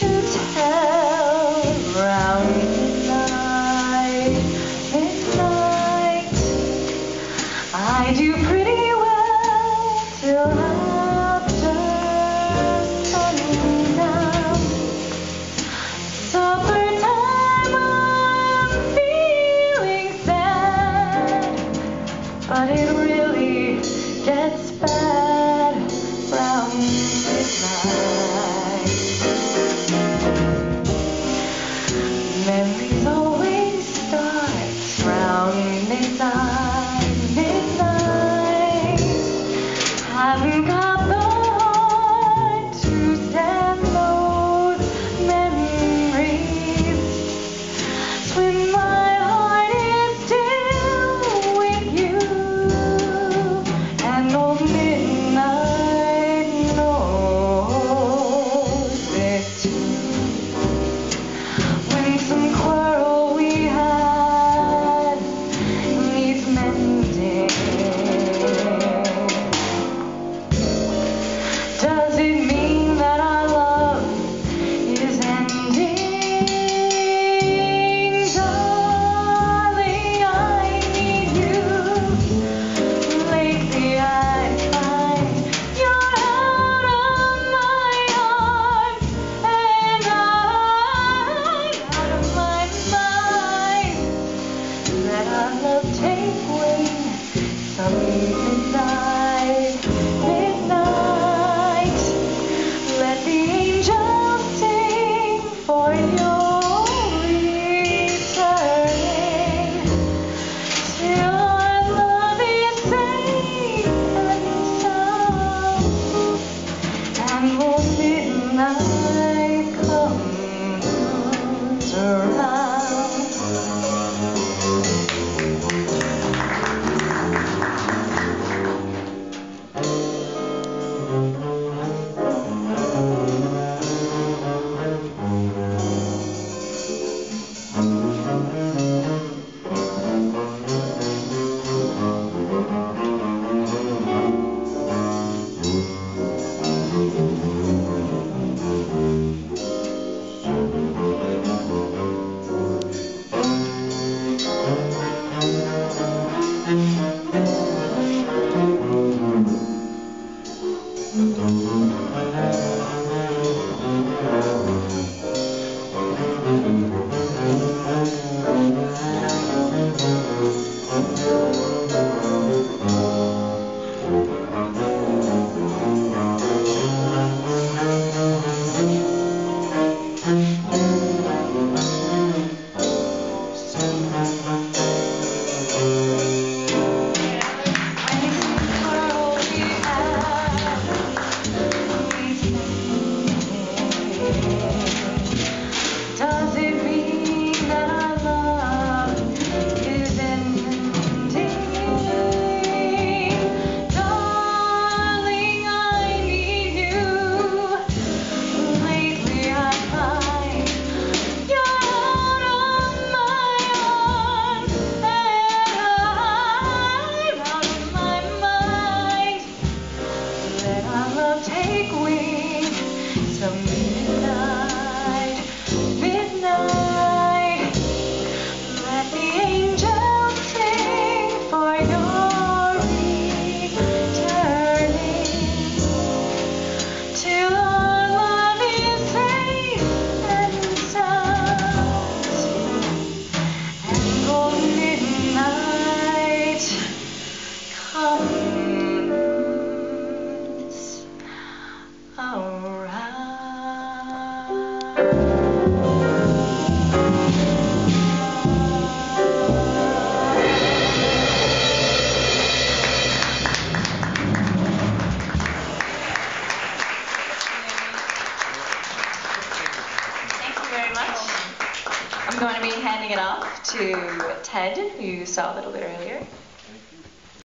I do pretty well till after sundown. Supper time, I'm feeling sad, but it really gets bad round midnight. midnight comes around. going to be handing it off to Ted, who you saw a little bit earlier.